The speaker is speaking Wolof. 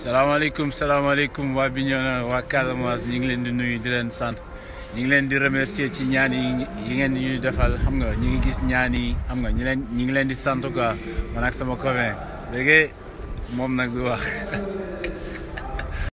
salaamaaleykum salaamaaleykum waa Bignona waa Casamance ñu ngi leen di nuyu di leen sant ñu ngi leen di remercier ci ñaan yi yi ngeen di ñuy defal xam nga ñu ngi gis ñaani yi xam nga ñu ñu ngi leen di sant quoi man ak sama copain léegi moom nag du wax.